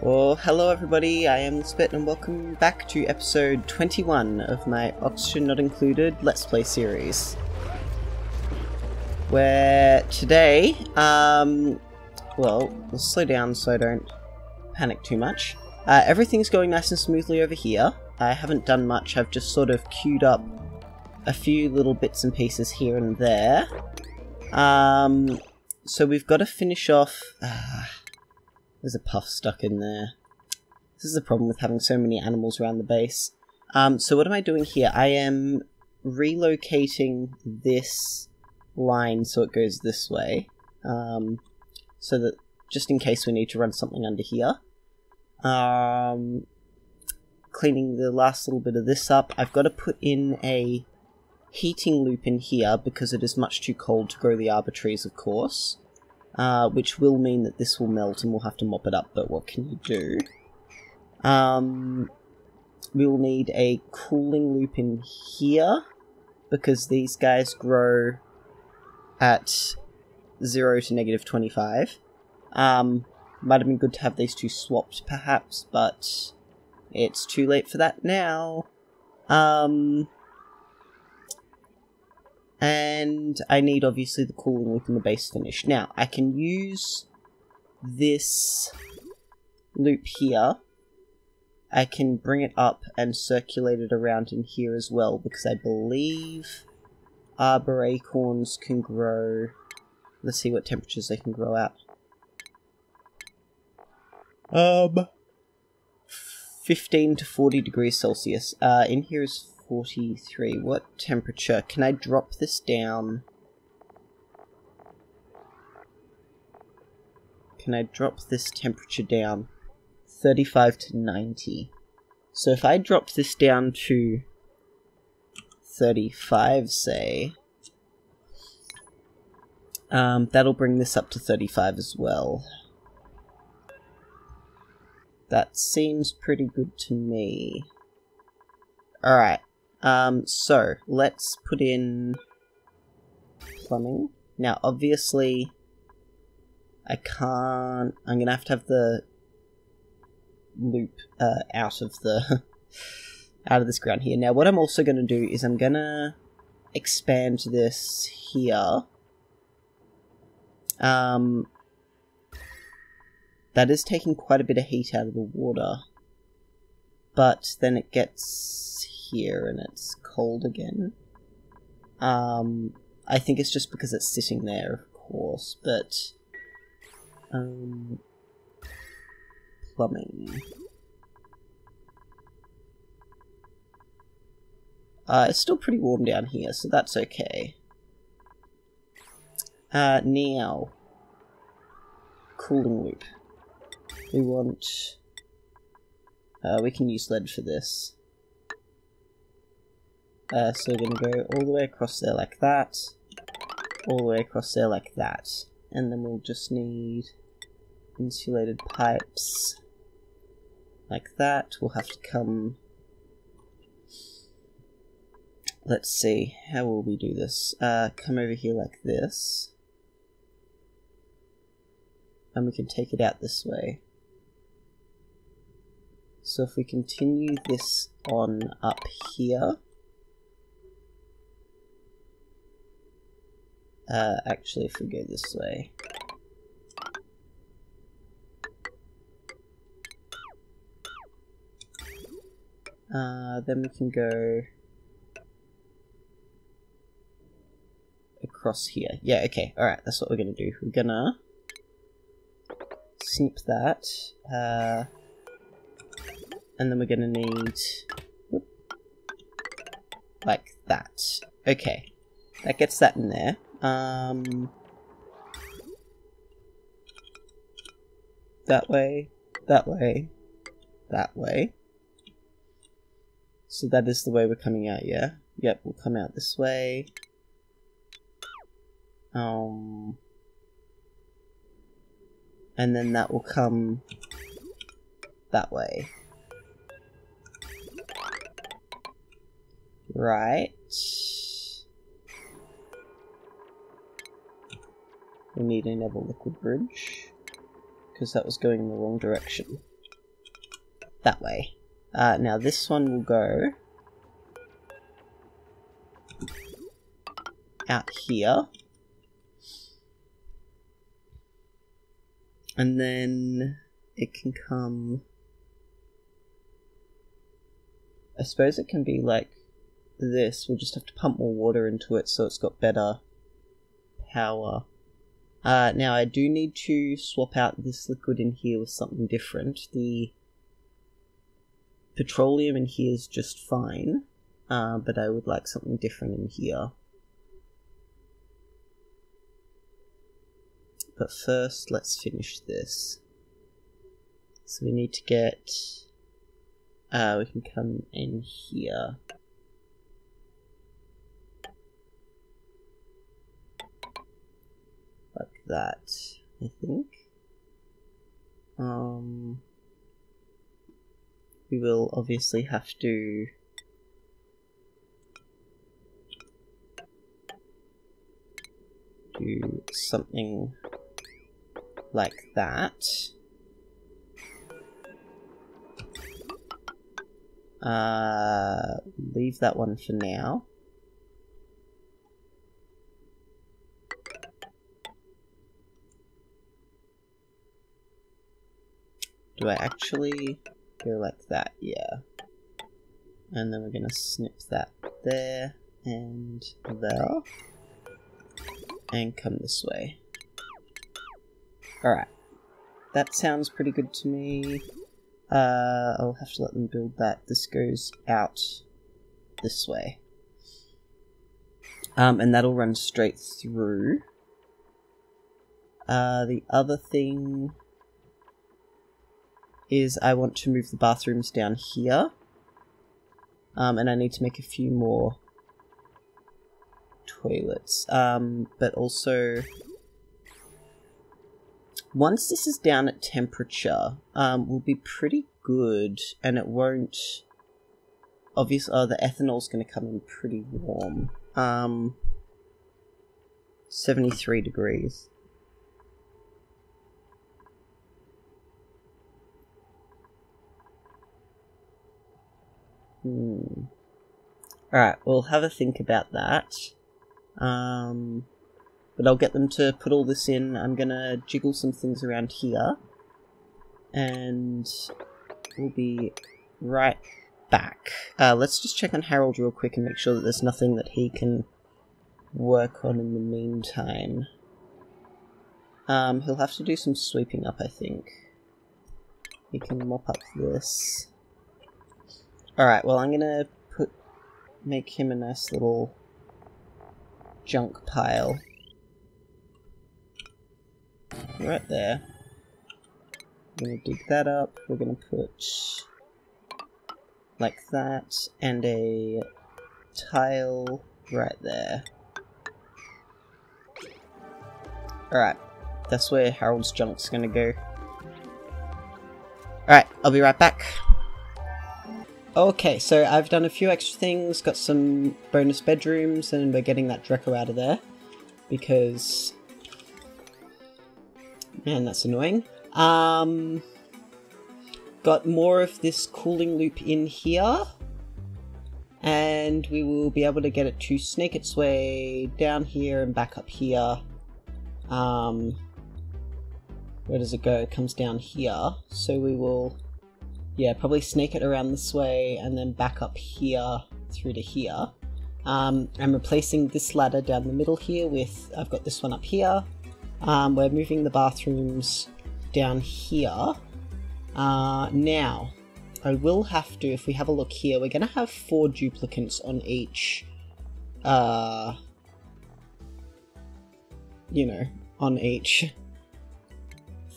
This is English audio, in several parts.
Well, hello everybody, I am Spit and welcome back to episode 21 of my Oxygen Not Included Let's Play series. Where today, um, well, we'll slow down so I don't panic too much. Uh, everything's going nice and smoothly over here. I haven't done much, I've just sort of queued up a few little bits and pieces here and there. Um, so we've got to finish off... Uh, there's a Puft stuck in there. This is the problem with having so many animals around the base. Um, so what am I doing here? I am relocating this line so it goes this way. Um, so that just in case we need to run something under here. Um, cleaning the last little bit of this up. I've got to put in a heating loop in here because it is much too cold to grow the arbor trees, of course. Uh, which will mean that this will melt and we'll have to mop it up, but what can you do? Um, we will need a cooling loop in here because these guys grow at 0 to negative 25. Um, might have been good to have these two swapped perhaps, but it's too late for that now. Um, and I need obviously the cooling loop in the base finish. Now, I can use this loop here. I can bring it up and circulate it around in here as well because I believe arbor acorns can grow. Let's see what temperatures they can grow at. Um, 15 to 40 degrees Celsius. Uh, in here is 43. What temperature? Can I drop this down? Can I drop this temperature down? 35 to 90. So if I drop this down to 35, say, um, that'll bring this up to 35 as well. That seems pretty good to me. Alright, um, so, let's put in plumbing. Now, obviously, I can't... I'm gonna have to have the loop uh, out of the... out of this ground here. Now, what I'm also gonna do is I'm gonna expand this here. Um, that is taking quite a bit of heat out of the water. But then it gets here and it's cold again. Um, I think it's just because it's sitting there, of course, but... Um, plumbing. Uh, it's still pretty warm down here, so that's okay. Uh, now, cooling loop. We want... Uh, we can use lead for this. Uh, so we're going to go all the way across there like that, all the way across there like that, and then we'll just need insulated pipes like that. We'll have to come... Let's see, how will we do this? Uh, come over here like this. And we can take it out this way. So if we continue this on up here, Uh, actually, if we go this way. Uh, then we can go across here. Yeah, okay, alright, that's what we're gonna do. We're gonna snip that, uh, and then we're gonna need like that. Okay, that gets that in there. Um, that way, that way, that way. So that is the way we're coming out, yeah? Yep, we'll come out this way. Um, and then that will come that way. Right. We need another liquid bridge, because that was going in the wrong direction. that way. Uh, now this one will go out here. And then it can come... I suppose it can be like this. We'll just have to pump more water into it so it's got better power. Uh, now I do need to swap out this liquid in here with something different. The petroleum in here is just fine, uh, but I would like something different in here. But first, let's finish this. So we need to get... Uh, we can come in here. Like that, I think. Um we will obviously have to do something like that. Uh, leave that one for now. Do I actually go like that, yeah. And then we're gonna snip that there and there. And come this way. Alright. That sounds pretty good to me. Uh, I'll have to let them build that. This goes out this way. Um, and that'll run straight through. Uh, the other thing is I want to move the bathrooms down here. Um, and I need to make a few more toilets. Um, but also, once this is down at temperature, um, will be pretty good, and it won't. Obviously, oh, the ethanol's going to come in pretty warm. Um, 73 degrees. Alright, we'll have a think about that. Um, but I'll get them to put all this in. I'm gonna jiggle some things around here. And we'll be right back. Uh, let's just check on Harold real quick and make sure that there's nothing that he can work on in the meantime. Um, he'll have to do some sweeping up, I think. He can mop up this. Alright, well I'm gonna make him a nice little junk pile. Right there. I'm gonna dig that up. We're gonna put like that and a tile right there. Alright, that's where Harold's junk's gonna go. Alright, I'll be right back. Okay, so I've done a few extra things, got some bonus bedrooms, and we're getting that Drecko out of there. Because... Man, that's annoying. Um, got more of this cooling loop in here. And we will be able to get it to snake its way down here and back up here. Um, where does it go? It comes down here. So we will yeah, probably snake it around this way and then back up here through to here. Um, I'm replacing this ladder down the middle here with, I've got this one up here. Um, we're moving the bathrooms down here. Uh, now, I will have to, if we have a look here, we're going to have four duplicates on each, uh, you know, on each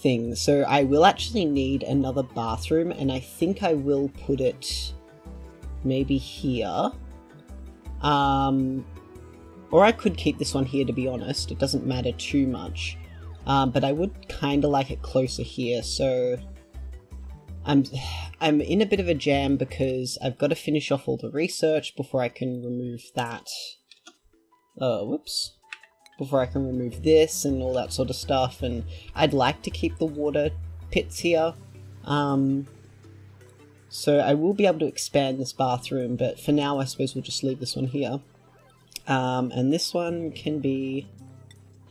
thing. So I will actually need another bathroom, and I think I will put it maybe here. Um, or I could keep this one here, to be honest. It doesn't matter too much. Um, but I would kind of like it closer here, so... I'm, I'm in a bit of a jam because I've got to finish off all the research before I can remove that. Oh, whoops before I can remove this and all that sort of stuff. And I'd like to keep the water pits here. Um, So I will be able to expand this bathroom, but for now I suppose we'll just leave this one here. Um, and this one can be...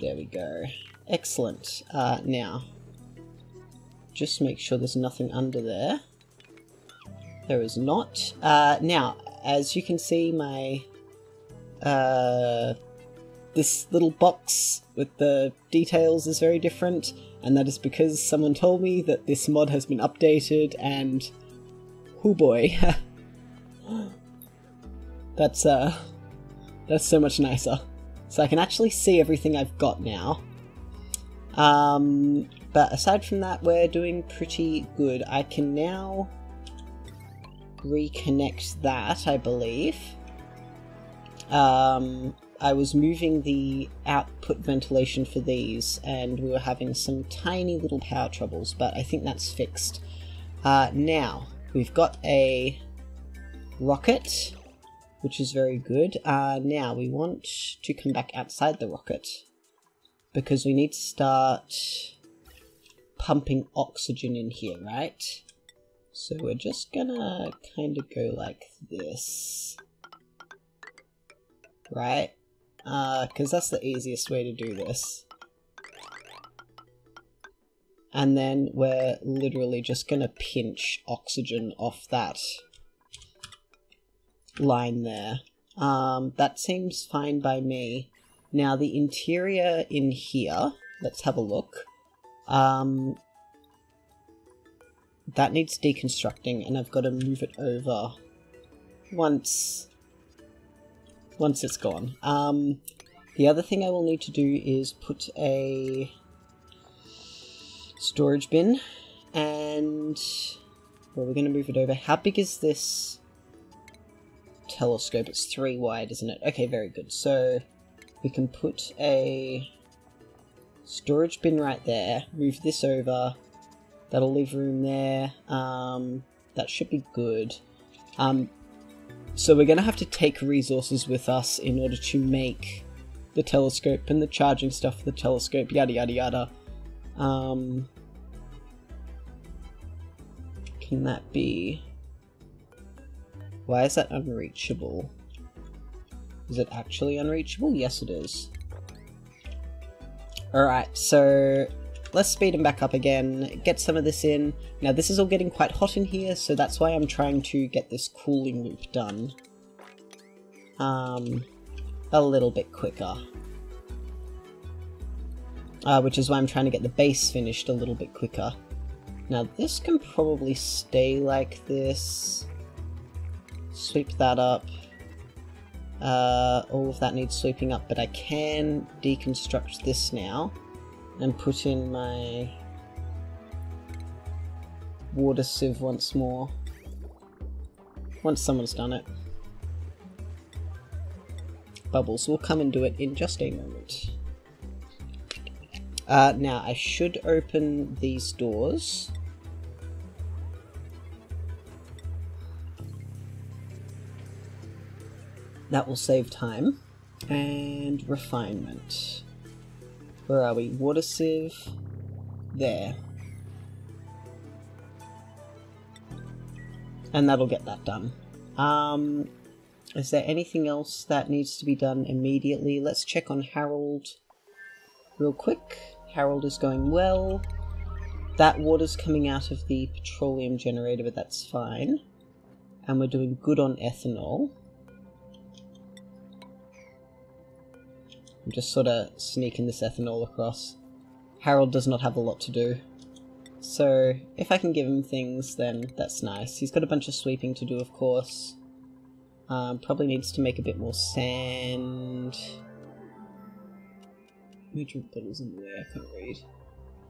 There we go. Excellent. Uh, now, just make sure there's nothing under there. There is not. Uh, now, as you can see, my... Uh, this little box with the details is very different, and that is because someone told me that this mod has been updated, and... Oh boy. that's, uh... That's so much nicer. So I can actually see everything I've got now. Um, but aside from that, we're doing pretty good. I can now reconnect that, I believe. Um, I was moving the output ventilation for these, and we were having some tiny little power troubles, but I think that's fixed. Uh, now, we've got a rocket, which is very good. Uh, now, we want to come back outside the rocket, because we need to start pumping oxygen in here, right? So we're just gonna kind of go like this. Right? Because uh, that's the easiest way to do this. And then we're literally just gonna pinch oxygen off that line there. Um, that seems fine by me. Now the interior in here, let's have a look. Um, that needs deconstructing and I've got to move it over once once it's gone. Um, the other thing I will need to do is put a storage bin and well, we're going to move it over. How big is this telescope? It's three wide, isn't it? Okay, very good. So we can put a storage bin right there, move this over, that'll leave room there, um, that should be good. Um, so we're going to have to take resources with us in order to make the telescope and the charging stuff for the telescope, yada yada yada. Um, can that be... Why is that unreachable? Is it actually unreachable? Yes it is. Alright, so let's speed him back up again, get some of this in. Now this is all getting quite hot in here, so that's why I'm trying to get this cooling loop done. Um, a little bit quicker. Uh, which is why I'm trying to get the base finished a little bit quicker. Now this can probably stay like this. Sweep that up. Uh, all of that needs sweeping up, but I can deconstruct this now and put in my water sieve once more. Once someone's done it. Bubbles will come and do it in just a moment. Uh, now, I should open these doors. That will save time. And refinement. Where are we? Water sieve. There. And that'll get that done. Um, is there anything else that needs to be done immediately? Let's check on Harold real quick. Harold is going well. That water's coming out of the petroleum generator, but that's fine. And we're doing good on ethanol. I'm just sort of sneaking this ethanol across. Harold does not have a lot to do. So, if I can give him things, then that's nice. He's got a bunch of sweeping to do, of course. Um, probably needs to make a bit more sand. Major bottles in the way, I can't read.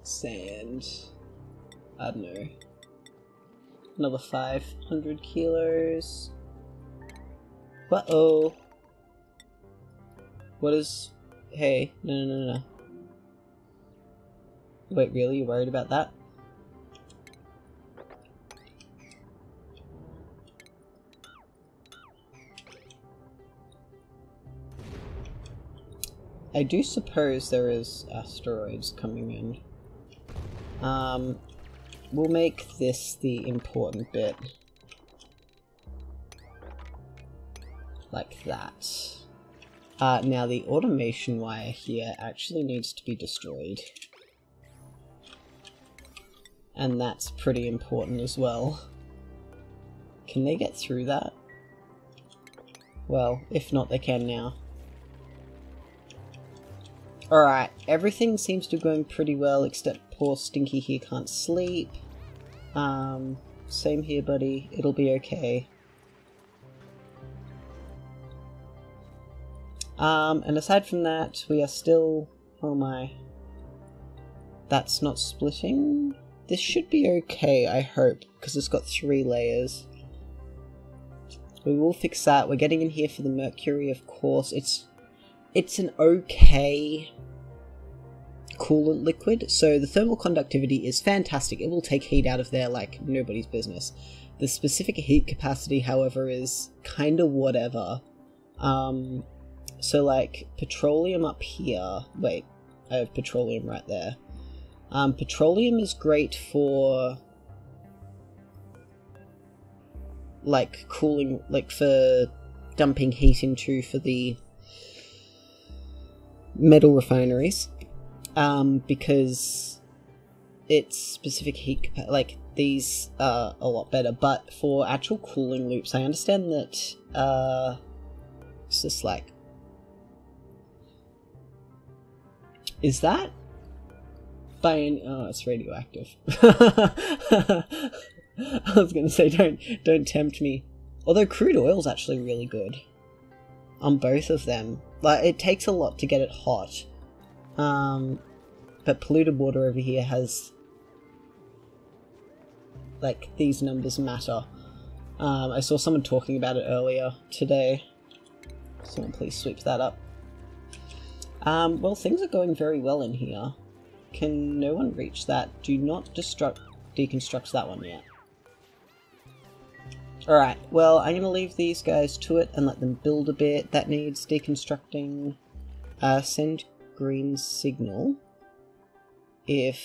Sand. I don't know. Another 500 kilos. Uh-oh. What is Hey, no, no, no, no. Wait, really? You're worried about that? I do suppose there is asteroids coming in. Um, we'll make this the important bit. Like that. Uh, now the automation wire here actually needs to be destroyed. And that's pretty important as well. Can they get through that? Well, if not, they can now. Alright, everything seems to be going pretty well, except poor Stinky here can't sleep. Um, same here, buddy. It'll be okay. Um, and aside from that, we are still... Oh my. That's not splitting? This should be okay, I hope, because it's got three layers. We will fix that. We're getting in here for the mercury, of course. It's it's an okay coolant liquid, so the thermal conductivity is fantastic. It will take heat out of there like nobody's business. The specific heat capacity, however, is kind of whatever. Um, so like petroleum up here. Wait, I have petroleum right there. Um, petroleum is great for like cooling, like for dumping heat into for the metal refineries, um, because its specific heat, like these are a lot better. But for actual cooling loops, I understand that uh, it's just like, is that by any? Oh, it's radioactive. I was gonna say don't don't tempt me. Although crude oil's actually really good on both of them. Like it takes a lot to get it hot. Um, but polluted water over here has like these numbers matter. Um, I saw someone talking about it earlier today. Someone please sweep that up. Um, well, things are going very well in here. Can no one reach that? Do not destruct deconstruct that one yet. Alright, well, I'm going to leave these guys to it and let them build a bit. That needs deconstructing. Uh, send green signal if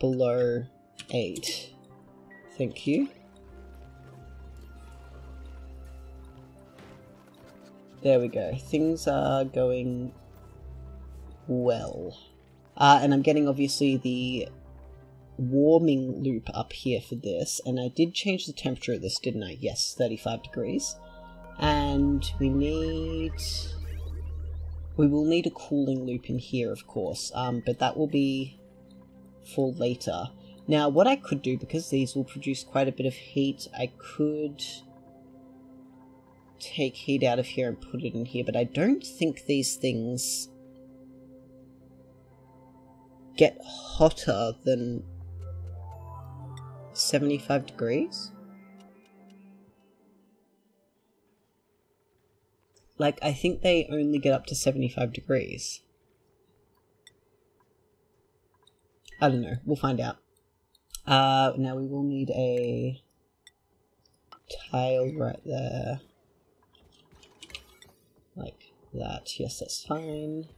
below 8. Thank you. There we go. Things are going well. Uh, and I'm getting, obviously, the warming loop up here for this, and I did change the temperature of this, didn't I? Yes, 35 degrees. And we need... We will need a cooling loop in here, of course, um, but that will be for later. Now, what I could do, because these will produce quite a bit of heat, I could take heat out of here and put it in here, but I don't think these things get hotter than 75 degrees? Like, I think they only get up to 75 degrees. I don't know. We'll find out. Uh, now we will need a tile right there. That. Yes, that's fine.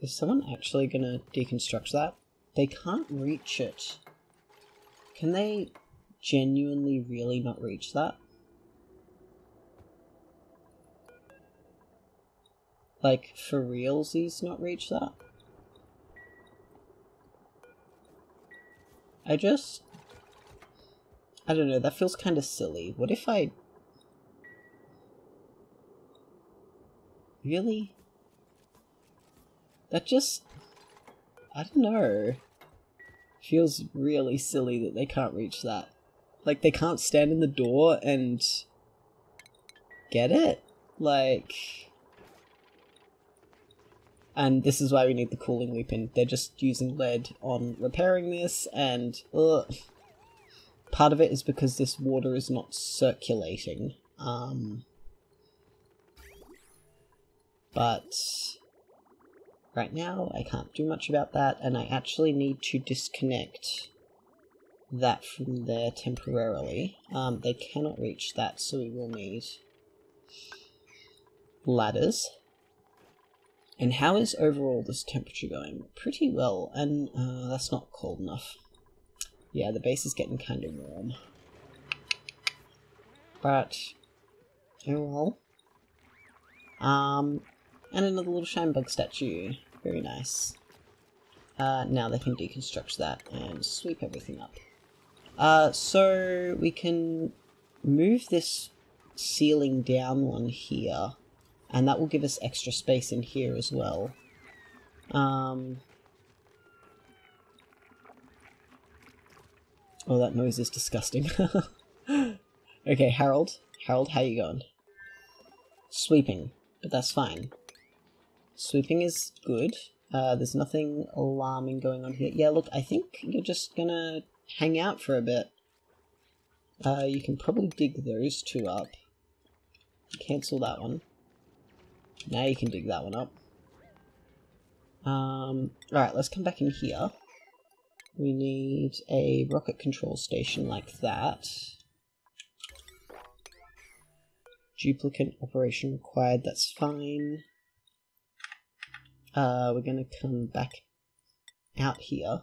Is someone actually gonna deconstruct that? They can't reach it. Can they genuinely really not reach that? Like, for realsies not reach that? I just... I don't know, that feels kind of silly. What if I... Really? That just... I don't know. Feels really silly that they can't reach that. Like, they can't stand in the door and get it? Like... And this is why we need the cooling loop in. They're just using lead on repairing this, and ugh. part of it is because this water is not circulating. Um, but Right now, I can't do much about that, and I actually need to disconnect that from there temporarily. Um, they cannot reach that, so we will need ladders. And how is overall this temperature going? Pretty well, and uh, that's not cold enough. Yeah, the base is getting kind of warm. But, oh well. Um, and another little shine bug statue. Very nice. Uh, now they can deconstruct that and sweep everything up. Uh, so we can move this ceiling down one here, and that will give us extra space in here as well. Um, oh, that noise is disgusting. okay, Harold. Harold, how you going? Sweeping, but that's fine. Sweeping is good. Uh, there's nothing alarming going on here. Yeah, look, I think you're just gonna hang out for a bit. Uh, you can probably dig those two up. Cancel that one. Now you can dig that one up. Um, let's come back in here. We need a rocket control station like that. Duplicate operation required, that's fine. Uh, we're gonna come back out here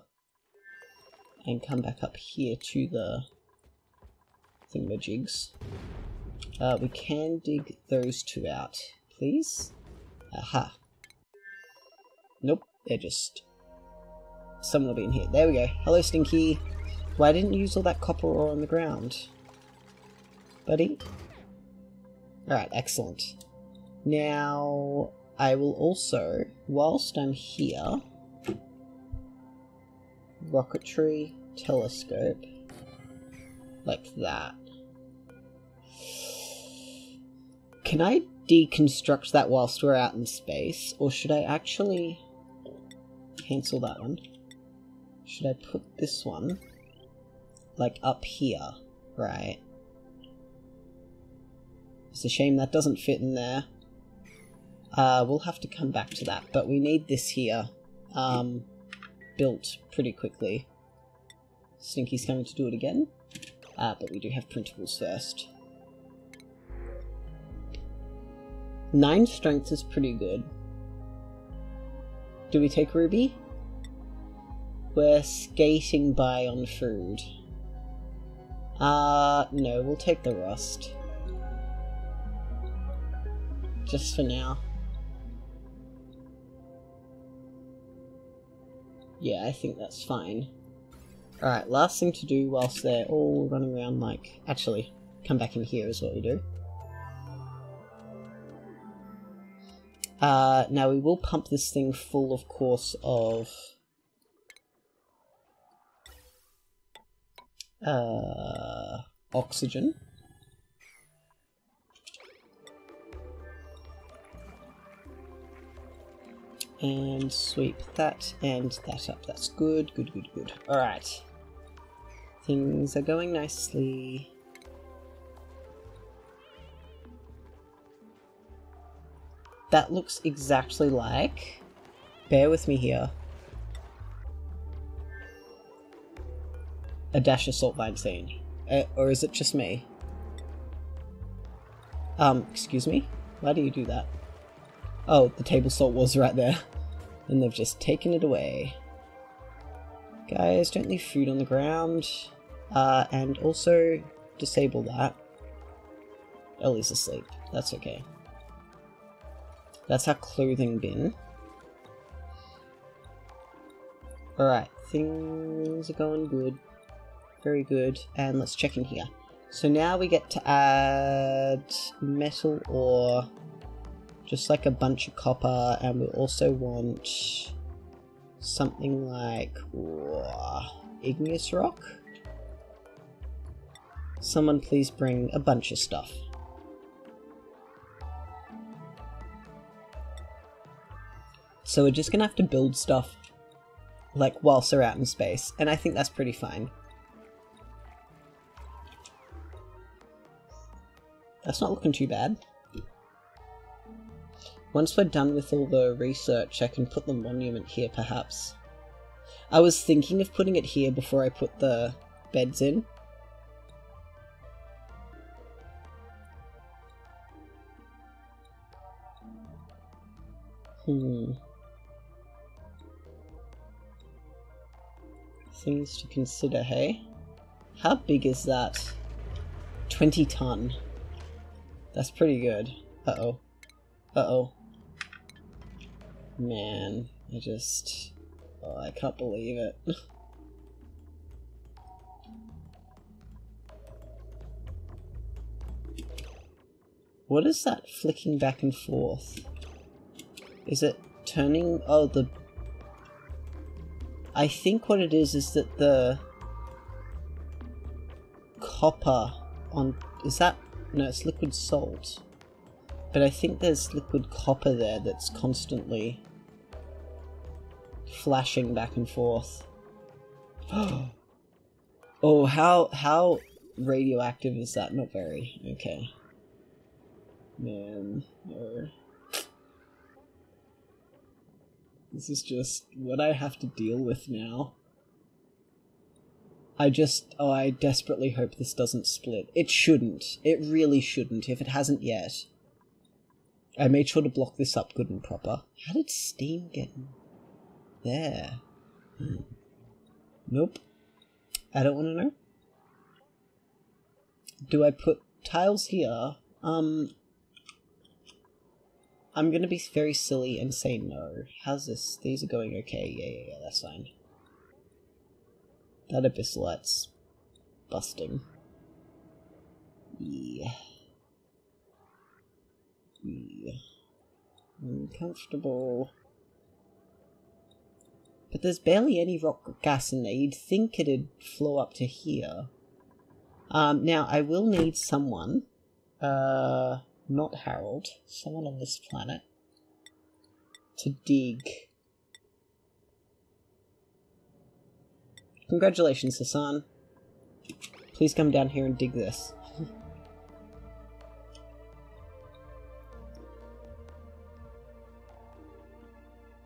and come back up here to the thingamajigs. Uh, we can dig those two out, please. Aha. Nope, they're just... Someone will be in here. There we go. Hello, Stinky. Why didn't you use all that copper ore on the ground? Buddy? Alright, excellent. Now, I will also, whilst I'm here, rocketry telescope, like that. Can I deconstruct that whilst we're out in space, or should I actually cancel that one? Should I put this one, like, up here, right? It's a shame that doesn't fit in there. Uh, we'll have to come back to that, but we need this here um, built pretty quickly. Stinky's coming to do it again, uh, but we do have printables first. Nine strength is pretty good. Do we take Ruby? We're skating by on food. Uh, no, we'll take the rust. Just for now. Yeah, I think that's fine. Alright, last thing to do whilst they're all running around like... Actually, come back in here is what we do. Uh, now we will pump this thing full, of course, of... Uh, oxygen. And sweep that and that up. That's good, good, good, good. Alright. Things are going nicely. That looks exactly like... Bear with me here. A Dasha Saltvine scene. Uh, or is it just me? Um, excuse me? Why do you do that? Oh, the table salt was right there. And they've just taken it away. Guys, don't leave food on the ground. Uh, and also disable that. Ellie's asleep. That's okay. That's our clothing bin. Alright, things are going good. Very good. And let's check in here. So now we get to add metal or just like a bunch of copper, and we also want something like igneous rock. Someone please bring a bunch of stuff. So we're just gonna have to build stuff like whilst we're out in space, and I think that's pretty fine. That's not looking too bad. Once we're done with all the research, I can put the monument here, perhaps. I was thinking of putting it here before I put the beds in. Hmm. Things to consider, hey? How big is that? 20 ton. That's pretty good. Uh-oh. Uh-oh. Man, I just... Oh, I can't believe it. what is that flicking back and forth? Is it turning... Oh, the... I think what it is is that the... Copper on... Is that... No, it's liquid salt. But I think there's liquid copper there that's constantly flashing back and forth. oh, how how radioactive is that? Not very. Okay. Man. This is just what I have to deal with now. I just, oh, I desperately hope this doesn't split. It shouldn't. It really shouldn't, if it hasn't yet. I made sure to block this up good and proper. How did steam get there? Hmm. Nope. I don't want to know. Do I put tiles here? Um, I'm gonna be very silly and say no. How's this? These are going okay. Yeah, yeah, yeah, that's fine. That abyssalite's busting. Yeah. Yeah. Uncomfortable. But there's barely any rock gas in there. You'd think it'd flow up to here. Um, now, I will need someone, uh, not Harold, someone on this planet, to dig. Congratulations, Hassan. Please come down here and dig this.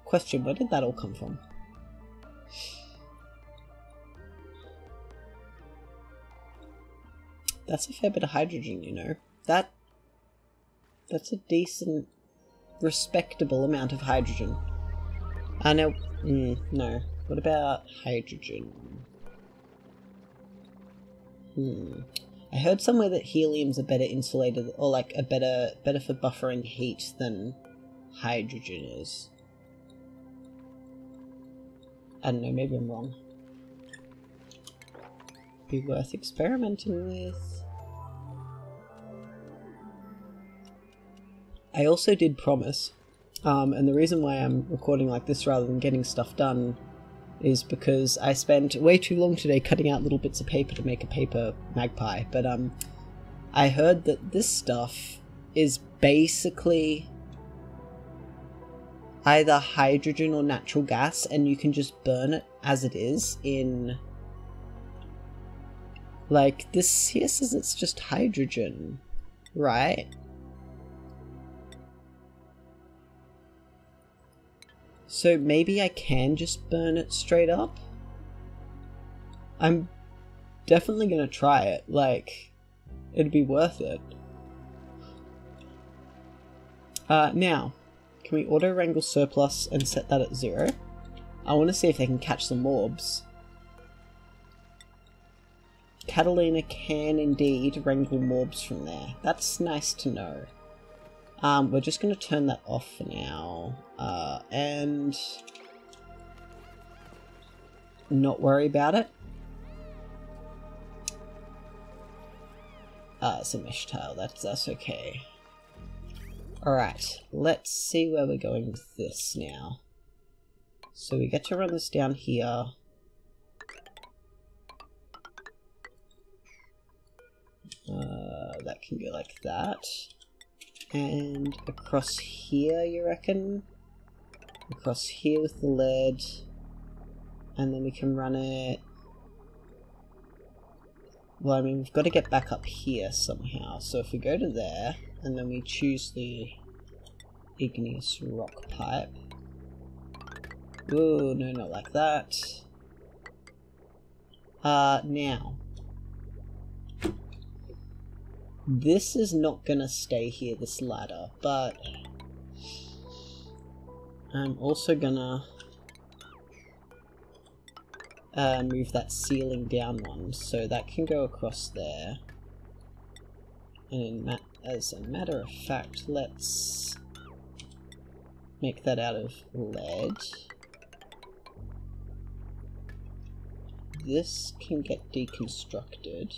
Question, where did that all come from? That's a fair bit of hydrogen, you know. That that's a decent, respectable amount of hydrogen. I know. Mm, no. What about hydrogen? Hmm. I heard somewhere that helium's a better insulator, or like a better better for buffering heat than hydrogen is. I don't know. Maybe I'm wrong. Be worth experimenting with. I also did promise, um, and the reason why I'm recording like this rather than getting stuff done is because I spent way too long today cutting out little bits of paper to make a paper magpie. But um, I heard that this stuff is basically either hydrogen or natural gas, and you can just burn it as it is in. Like, this here says it's just hydrogen, right? So maybe I can just burn it straight up? I'm definitely gonna try it, like, it'd be worth it. Uh, now, can we auto wrangle surplus and set that at zero? I want to see if they can catch some orbs. Catalina can indeed wrangle morbs from there. That's nice to know. Um, we're just going to turn that off for now. Uh, and not worry about it. Ah, uh, it's a mesh tile, that's, that's okay. Alright, let's see where we're going with this now. So we get to run this down here. Uh, that can go like that. And across here, you reckon? Across here with the lead. And then we can run it... Well, I mean, we've got to get back up here somehow. So if we go to there, and then we choose the igneous rock pipe. Oh, no, not like that. Uh, now, this is not gonna stay here, this ladder, but I'm also gonna uh, move that ceiling down one, so that can go across there. And as a matter of fact, let's make that out of lead. This can get deconstructed.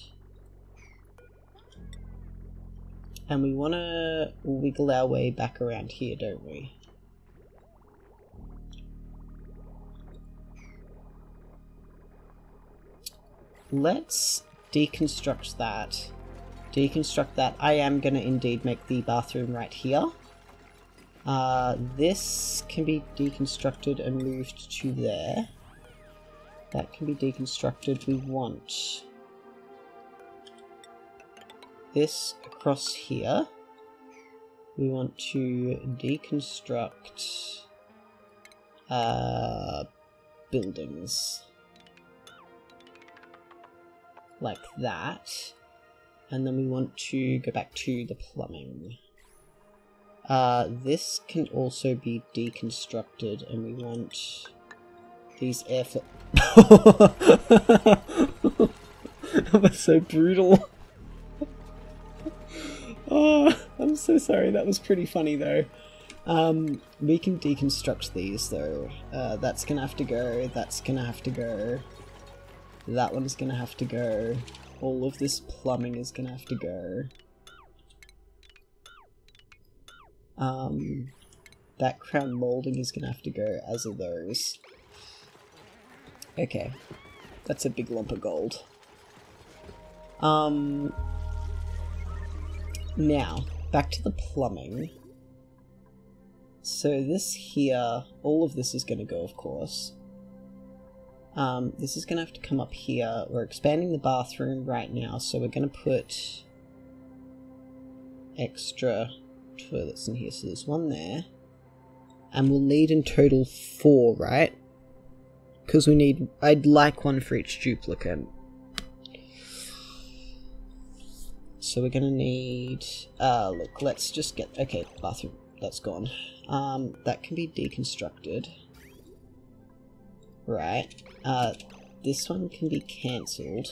And we want to wiggle our way back around here, don't we? Let's deconstruct that. Deconstruct that. I am going to indeed make the bathroom right here. Uh, this can be deconstructed and moved to there. That can be deconstructed. We want this across here. We want to deconstruct uh, buildings like that. And then we want to go back to the plumbing. Uh, this can also be deconstructed and we want these air that was so brutal. Oh, I'm so sorry. That was pretty funny though. Um, we can deconstruct these though. Uh, that's gonna have to go. That's gonna have to go. That one's gonna have to go. All of this plumbing is gonna have to go. Um, that crown molding is gonna have to go, as are those. Okay. That's a big lump of gold. Um, now, back to the plumbing. So this here, all of this is going to go, of course. Um, this is going to have to come up here. We're expanding the bathroom right now, so we're going to put extra toilets in here. So there's one there. And we'll need in total four, right? Because we need... I'd like one for each duplicant. So we're gonna need... Uh, look, let's just get... Okay, bathroom. That's gone. Um, that can be deconstructed. Right. Uh, this one can be cancelled.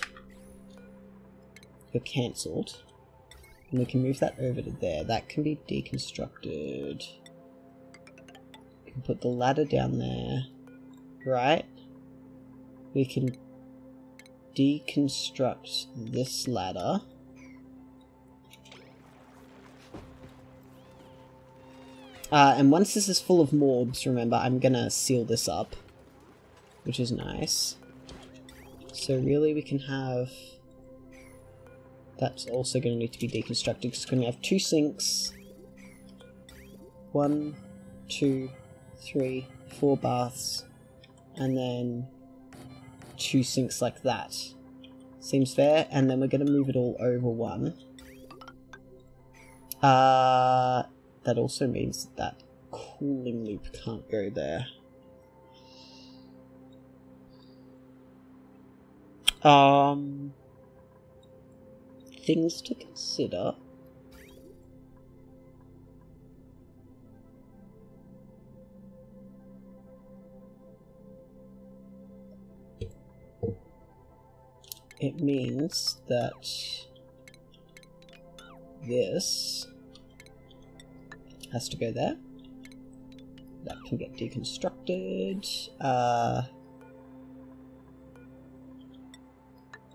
Or cancelled. And we can move that over to there. That can be deconstructed. We can put the ladder down there. Right. We can deconstruct this ladder. Uh, and once this is full of morbs, remember, I'm gonna seal this up which is nice. So really we can have... That's also to need to be deconstructed because going to have two sinks. One, two, three, four baths. And then two sinks like that. Seems fair. And then we're to move it all over one. Uh, that also means that cooling loop can't go there. Um, things to consider. It means that this has to go there. That can get deconstructed. Uh,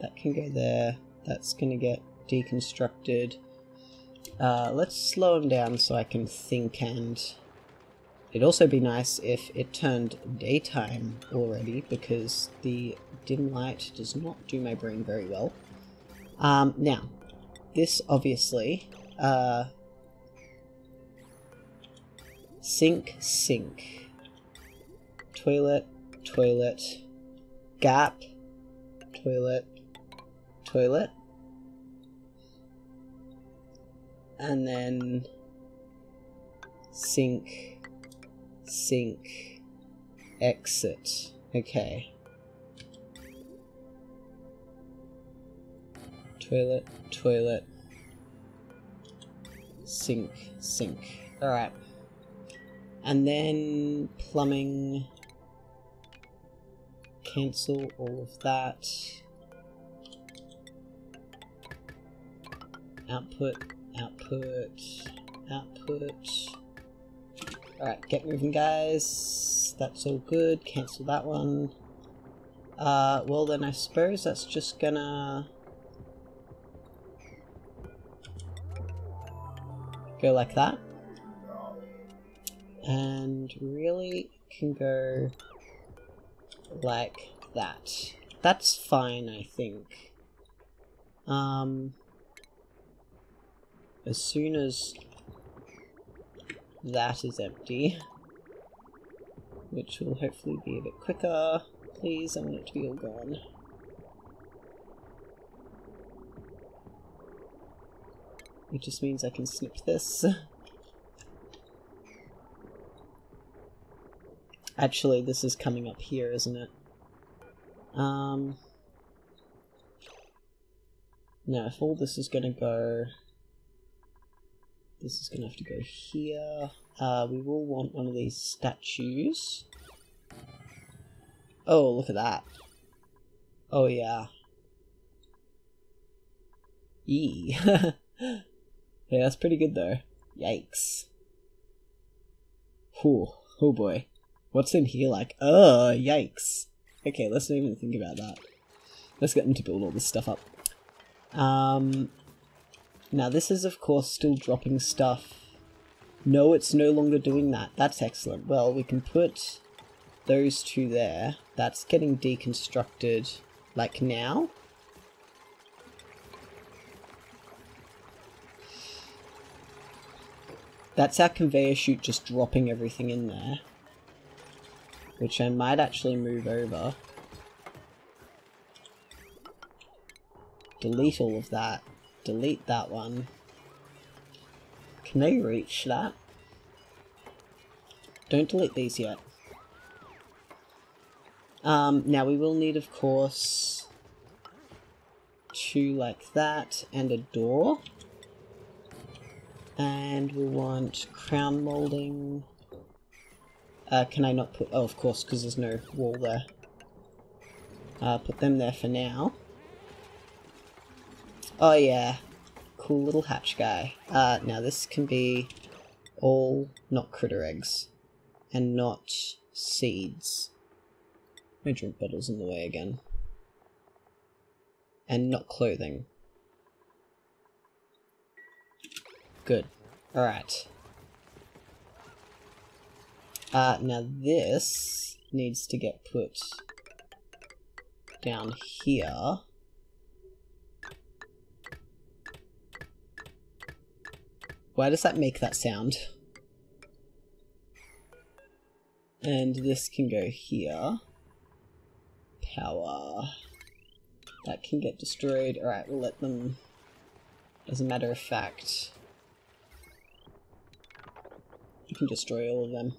That can go there. That's going to get deconstructed. Uh, let's slow him down so I can think and... It'd also be nice if it turned daytime already because the dim light does not do my brain very well. Um, now, this obviously, uh, sink, sink, toilet, toilet, gap, toilet, toilet. And then sink, sink, exit. Okay. Toilet, toilet, sink, sink. Alright. And then plumbing. Cancel all of that. output output, output. Alright, get moving guys. That's all good. Cancel that one. Uh, well then I suppose that's just gonna... Go like that. And really can go like that. That's fine, I think. Um, as soon as that is empty, which will hopefully be a bit quicker, please, I want it to be all gone. It just means I can snip this. Actually, this is coming up here, isn't it? Um... Now, if all this is gonna go... This is gonna have to go here. Uh, we will want one of these statues. Oh, look at that. Oh, yeah. Yee. yeah, that's pretty good though. Yikes. Whew. Oh boy. What's in here like? Oh, yikes. Okay, let's not even think about that. Let's get them to build all this stuff up. Um, now this is of course still dropping stuff. No, it's no longer doing that. That's excellent. Well, we can put those two there. That's getting deconstructed like now. That's our conveyor chute just dropping everything in there which I might actually move over. Delete all of that. Delete that one. Can they reach that? Don't delete these yet. Um, now we will need, of course, two like that and a door. And we want crown molding. Uh, can I not put... Oh, of course, because there's no wall there. Uh, put them there for now. Oh, yeah. Cool little hatch guy. Uh, now this can be all not critter eggs. And not seeds. My drink bottle's in the way again. And not clothing. Good. Alright. Uh, now this needs to get put down here. Why does that make that sound? And this can go here. Power. That can get destroyed. Alright, we'll let them... As a matter of fact... You can destroy all of them.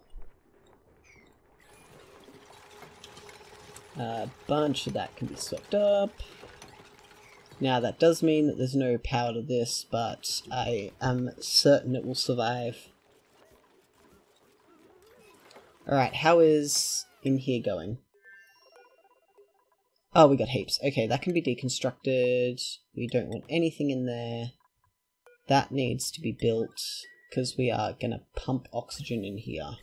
A bunch of that can be swept up. Now that does mean that there's no power to this, but I am certain it will survive. Alright, how is in here going? Oh, we got heaps. Okay, that can be deconstructed. We don't want anything in there. That needs to be built, because we are going to pump oxygen in here.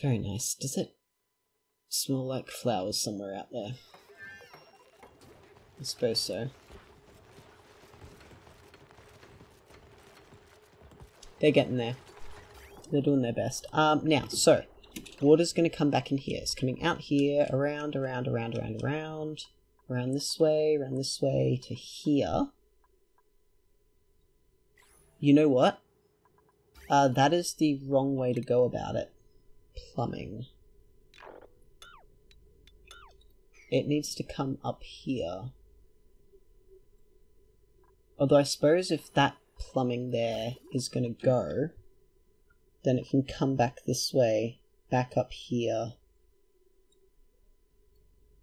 Very nice. Does it smell like flowers somewhere out there? I suppose so. They're getting there. They're doing their best. Um, now, so, water's going to come back in here. It's coming out here, around, around, around, around, around, around this way, around this way, to here. You know what? Uh, that is the wrong way to go about it plumbing. It needs to come up here. Although I suppose if that plumbing there is going to go, then it can come back this way, back up here.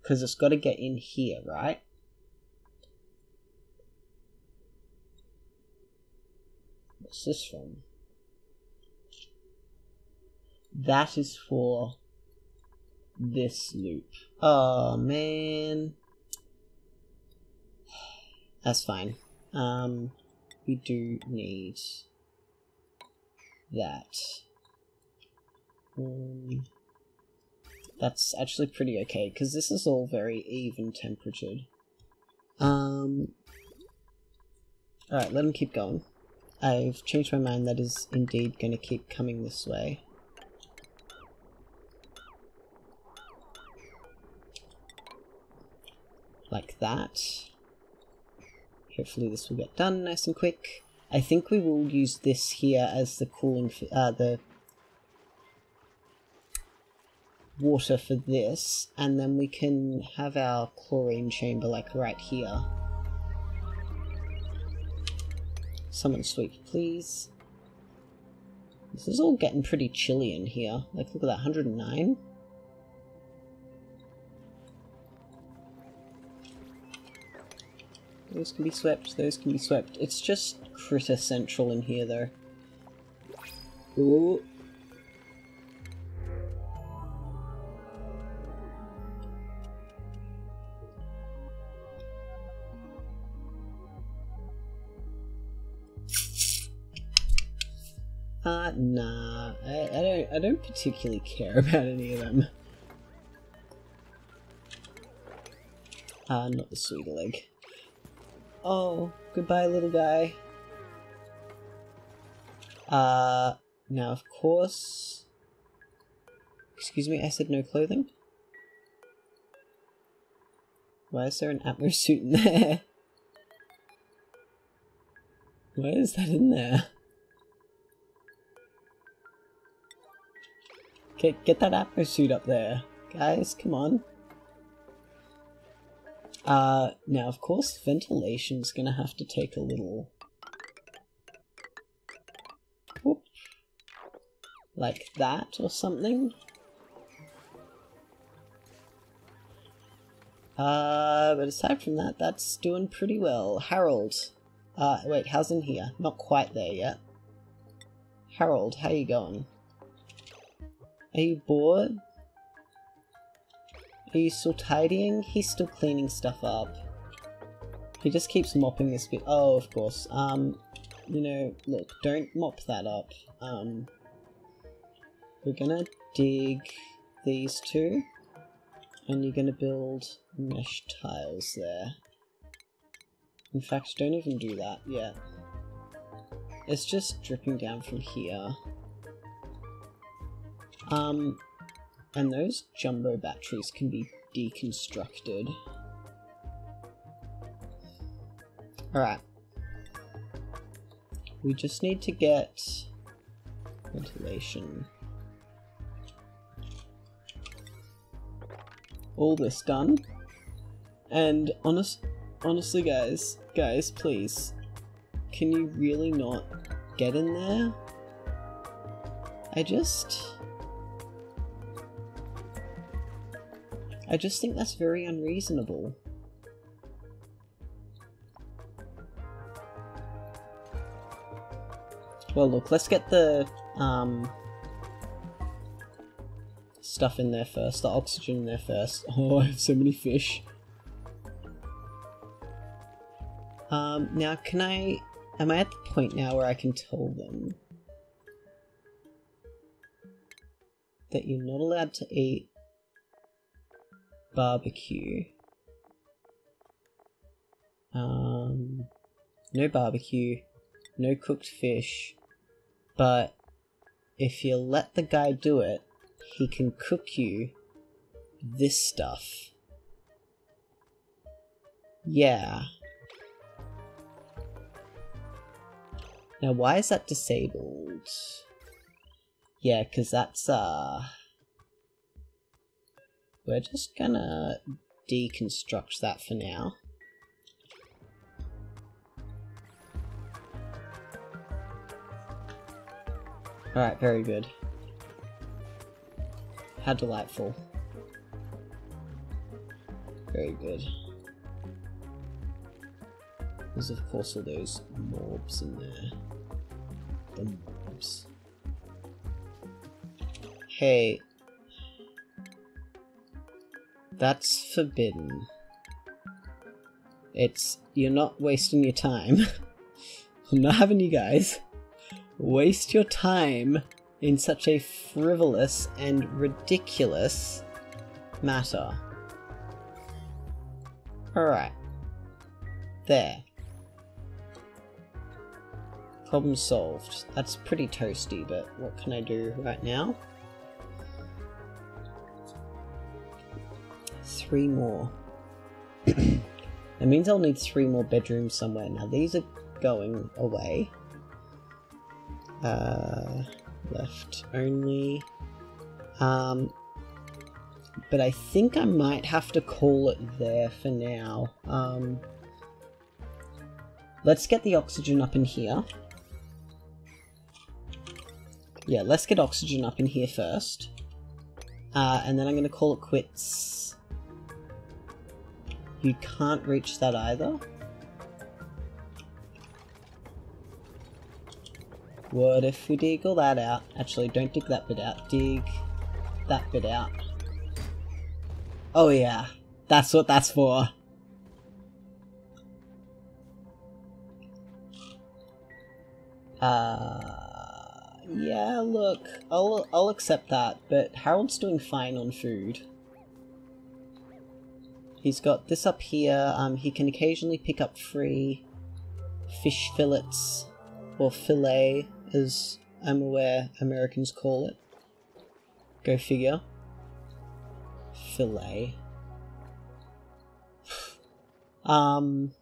Because it's got to get in here, right? What's this from? That is for this loop. Oh, man. That's fine. um, we do need that. Um, that's actually pretty okay, because this is all very even temperatured. Um, Alright, let him keep going. I've changed my mind, that is indeed going to keep coming this way. Like that. Hopefully this will get done nice and quick. I think we will use this here as the cooling, uh, the water for this, and then we can have our chlorine chamber like right here. Someone sweep, please. This is all getting pretty chilly in here. Like, look at that, 109? Those can be swept, those can be swept. It's just critter central in here, though. Ooh. Uh, nah. I, I don't I don't particularly care about any of them. Uh, not the Sweetle. Oh, goodbye little guy. Uh, now of course... Excuse me, I said no clothing? Why is there an Atmo suit in there? Why is that in there? Get, get that Atmo suit up there. Guys, come on. Uh, now of course ventilation's gonna have to take a little... Whoop. Like that or something? Uh, but aside from that, that's doing pretty well. Harold. Uh, wait, how's in here? Not quite there yet. Harold, how you going? Are you bored? Are you still tidying? He's still cleaning stuff up. He just keeps mopping this bit. Oh, of course. Um, you know, look, don't mop that up. Um, we're gonna dig these two, and you're gonna build mesh tiles there. In fact, don't even do that yet. It's just dripping down from here. Um, and those jumbo batteries can be deconstructed. Alright. We just need to get ventilation. All this done. And honest, honestly guys, guys, please, can you really not get in there? I just... I just think that's very unreasonable. Well, look, let's get the um, stuff in there first, the oxygen in there first. Oh, I have so many fish. Um, now, can I... Am I at the point now where I can tell them that you're not allowed to eat barbecue. Um, no barbecue, no cooked fish, but if you let the guy do it, he can cook you this stuff. Yeah. Now, why is that disabled? Yeah, because that's, uh... We're just gonna deconstruct that for now. Alright, very good. How delightful. Very good. There's of course all those mobs in there. The mobs. Hey, that's forbidden. It's you're not wasting your time. I'm not having you guys waste your time in such a frivolous and ridiculous matter. Alright. There. Problem solved. That's pretty toasty, but what can I do right now? Three more. that means I'll need three more bedrooms somewhere. Now these are going away. Uh, left only. Um, but I think I might have to call it there for now. Um, let's get the oxygen up in here. Yeah, let's get oxygen up in here first. Uh, and then I'm going to call it quits. You can't reach that either. What if we dig all that out? Actually, don't dig that bit out. Dig that bit out. Oh yeah, that's what that's for. Uh, yeah, look, I'll, I'll accept that, but Harold's doing fine on food. He's got this up here, um, he can occasionally pick up free fish fillets, or fillet, as I'm aware Americans call it. Go figure. Filet. um,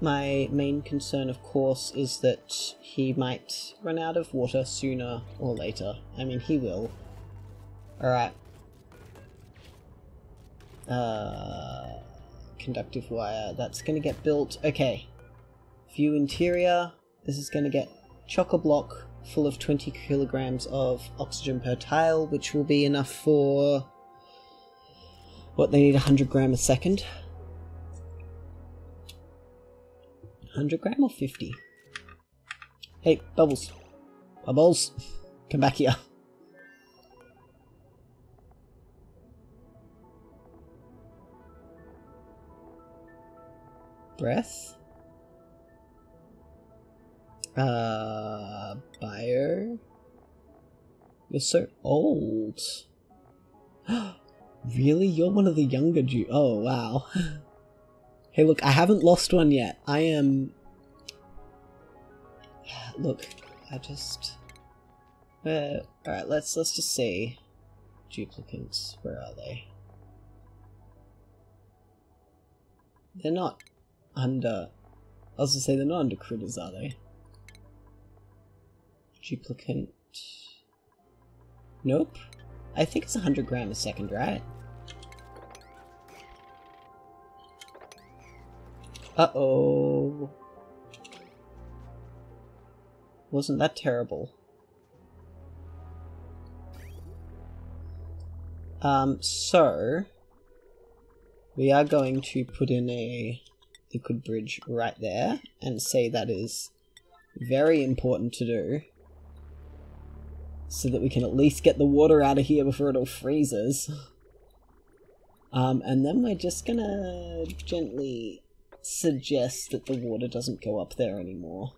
my main concern, of course, is that he might run out of water sooner or later. I mean, he will. Alright. Uh, conductive wire. That's gonna get built. Okay. View interior. This is going to get chock-a-block full of 20 kilograms of oxygen per tile, which will be enough for what they need 100 gram a second. 100 gram or 50? Hey, Bubbles. Bubbles, come back here. Breath? Uh, buyer? You're so old. really? You're one of the younger Jew- Oh, wow. hey, look, I haven't lost one yet. I am... Look, I just... Uh, alright, let's, let's just see. Duplicants, where are they? They're not under... I was to say, they're not under critters, are they? Duplicant. Nope. I think it's 100 gram a second, right? Uh-oh. Wasn't that terrible? Um, so... We are going to put in a liquid bridge right there and say that is very important to do so that we can at least get the water out of here before it all freezes. Um, and then we're just gonna gently suggest that the water doesn't go up there anymore.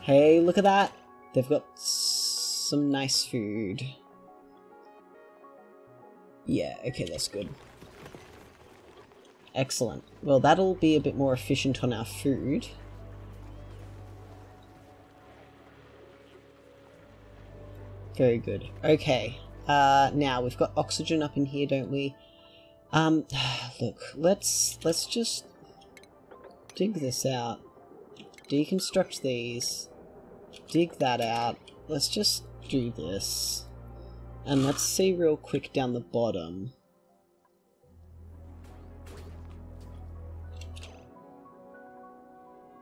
Hey, look at that! They've got some nice food. Yeah, okay, that's good. Excellent. Well, that'll be a bit more efficient on our food. Very good. Okay. Uh, now we've got oxygen up in here, don't we? Um, look, let's let's just dig this out. Deconstruct these. Dig that out. Let's just do this. And let's see real quick down the bottom.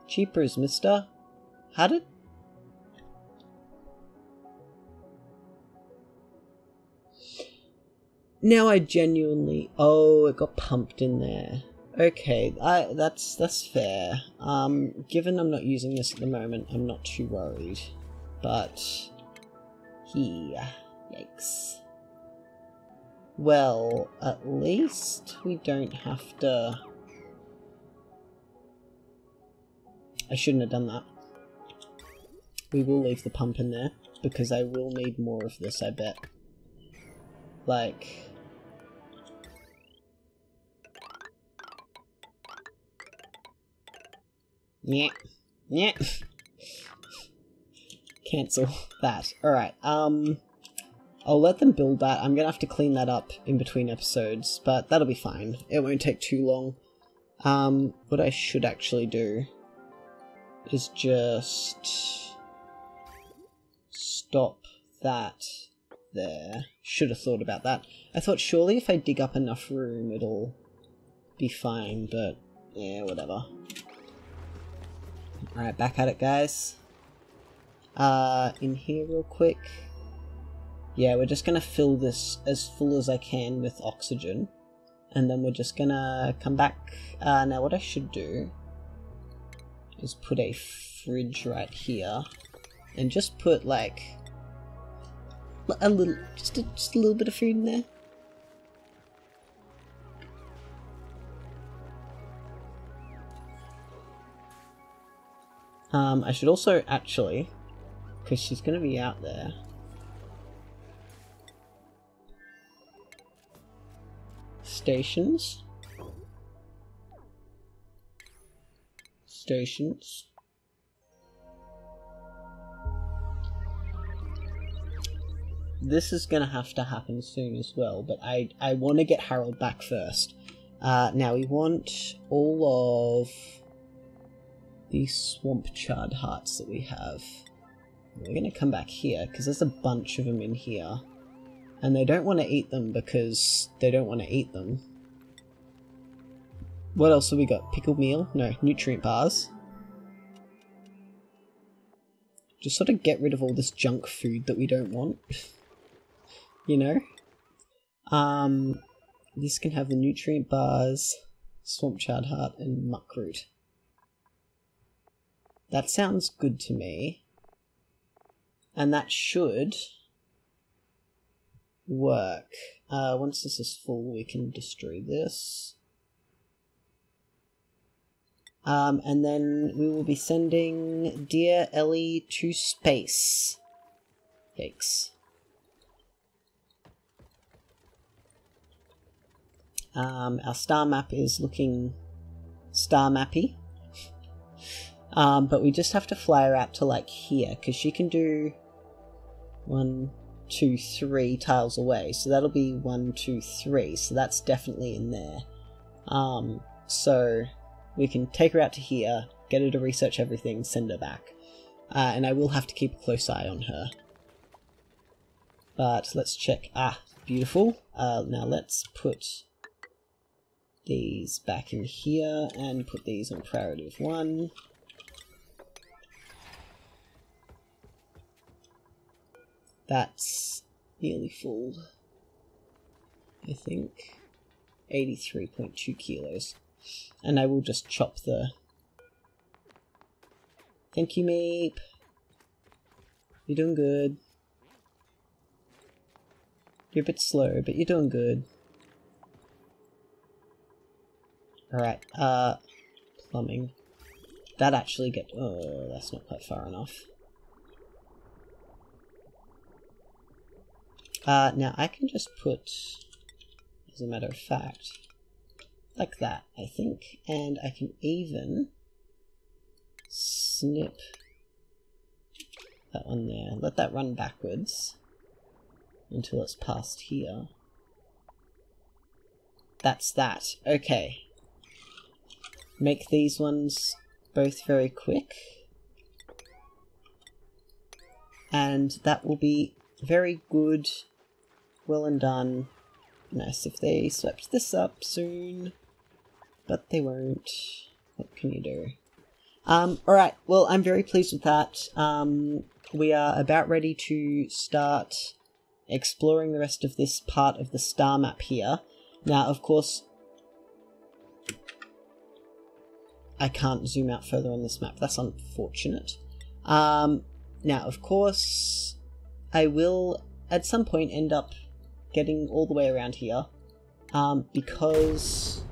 Cheapers, mister. How did Now I genuinely... Oh, it got pumped in there. Okay, I, that's that's fair. Um, given I'm not using this at the moment, I'm not too worried. But... He... Yikes. Well, at least we don't have to... I shouldn't have done that. We will leave the pump in there, because I will need more of this, I bet. Like... Yeah. Yeah. Cancel that. Alright, um... I'll let them build that. I'm gonna have to clean that up in between episodes, but that'll be fine. It won't take too long. Um, what I should actually do is just stop that there. Should have thought about that. I thought surely if I dig up enough room it'll be fine, but yeah, whatever. Alright, back at it guys. Uh, in here real quick. Yeah, we're just gonna fill this as full as I can with oxygen. And then we're just gonna come back. Uh, now what I should do is put a fridge right here. And just put like a little, just a, just a little bit of food in there. Um, I should also actually, because she's going to be out there, stations. Stations. This is gonna have to happen soon as well, but I, I want to get Harold back first. Uh, now we want all of these swamp chard hearts that we have. We're gonna come back here, because there's a bunch of them in here. And they don't want to eat them because they don't want to eat them. What else have we got? Pickled meal? No, nutrient bars. Just sort of get rid of all this junk food that we don't want. you know? Um, this can have the nutrient bars, swamp chard heart, and muckroot. That sounds good to me. And that should work. Uh, once this is full, we can destroy this. Um, and then we will be sending Dear Ellie to space. Yikes. Um, our star map is looking star mappy. um, but we just have to fly her out to like here, because she can do one, two, three tiles away. So that'll be one, two, three. So that's definitely in there. Um, so we can take her out to here, get her to research everything, send her back. Uh, and I will have to keep a close eye on her. But let's check. Ah, beautiful. Uh, now let's put these back in here and put these on priority of 1. That's nearly full. I think. 83.2 kilos. And I will just chop the... Thank you, Meep. You're doing good. You're a bit slow, but you're doing good. Alright, uh, plumbing. That actually get- oh, that's not quite far enough. Uh, now I can just put, as a matter of fact, like that, I think, and I can even snip that one there. Let that run backwards until it's past here. That's that. Okay. Make these ones both very quick. And that will be very good well and done. Nice if they swept this up soon. But they won't. What can you do? Um, alright, well, I'm very pleased with that. Um, we are about ready to start exploring the rest of this part of the star map here. Now, of course, I can't zoom out further on this map. That's unfortunate. Um, now, of course, I will at some point end up getting all the way around here. Um, because...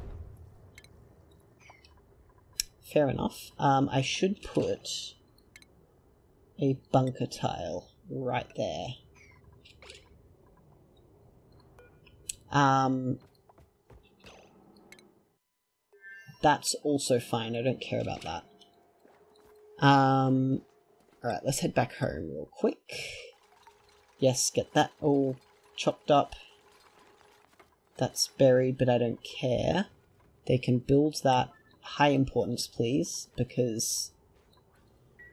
Fair enough. Um, I should put a bunker tile right there. Um, that's also fine. I don't care about that. Um, alright, let's head back home real quick. Yes, get that all chopped up. That's buried, but I don't care. They can build that high importance, please, because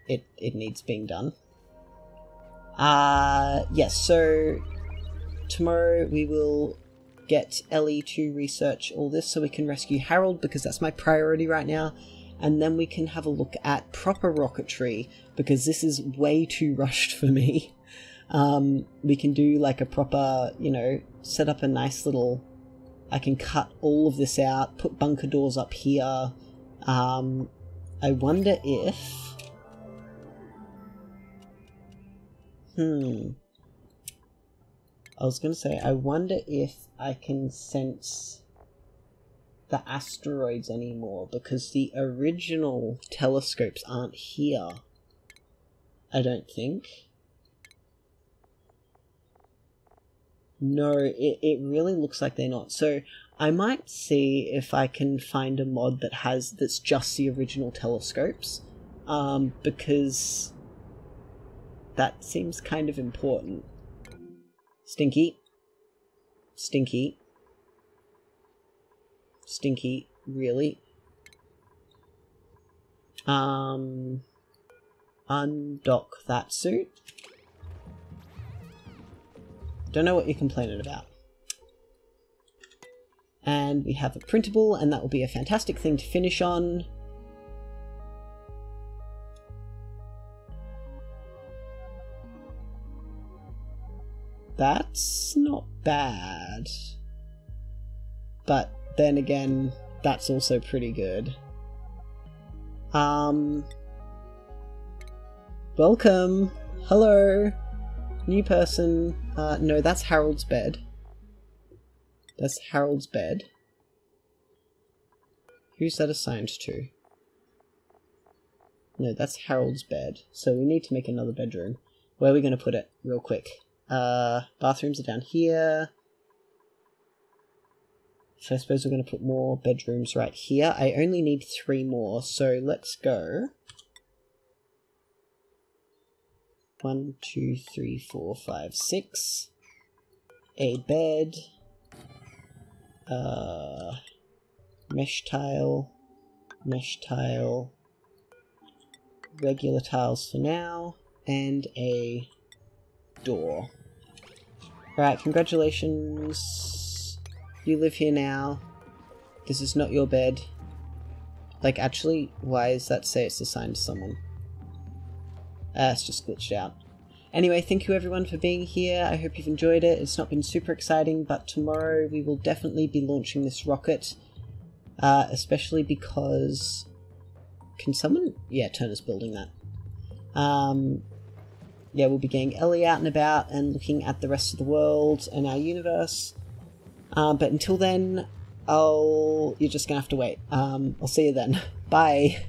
it, it needs being done. Uh, yes, so tomorrow we will get Ellie to research all this so we can rescue Harold because that's my priority right now. And then we can have a look at proper rocketry because this is way too rushed for me. Um, we can do like a proper, you know, set up a nice little. I can cut all of this out, put bunker doors up here. Um, I wonder if. Hmm. I was going to say, I wonder if I can sense the asteroids anymore because the original telescopes aren't here. I don't think. No, it, it really looks like they're not. So I might see if I can find a mod that has that's just the original telescopes. Um, because that seems kind of important. Stinky. Stinky. Stinky, really? Um, undock that suit. Don't know what you're complaining about. And we have a printable, and that will be a fantastic thing to finish on. That's not bad. But then again, that's also pretty good. Um. Welcome! Hello! New person. Uh, no, that's Harold's bed. That's Harold's bed. Who's that assigned to? No, that's Harold's bed. So we need to make another bedroom. Where are we going to put it? Real quick. Uh, bathrooms are down here. So I suppose we're going to put more bedrooms right here. I only need three more, so let's go. One, two, three, four, five, six. A bed. Uh, mesh tile. Mesh tile. Regular tiles for now. And a door. Right, congratulations. You live here now. This is not your bed. Like, actually, why does that say it's assigned to someone? Ah, it's just glitched out. Anyway, thank you everyone for being here. I hope you've enjoyed it. It's not been super exciting, but tomorrow we will definitely be launching this rocket. Uh, especially because... Can someone... Yeah, Turner's building that. Um, yeah, we'll be getting Ellie out and about and looking at the rest of the world and our universe. Uh, but until then, I'll you're just gonna have to wait. Um, I'll see you then. Bye.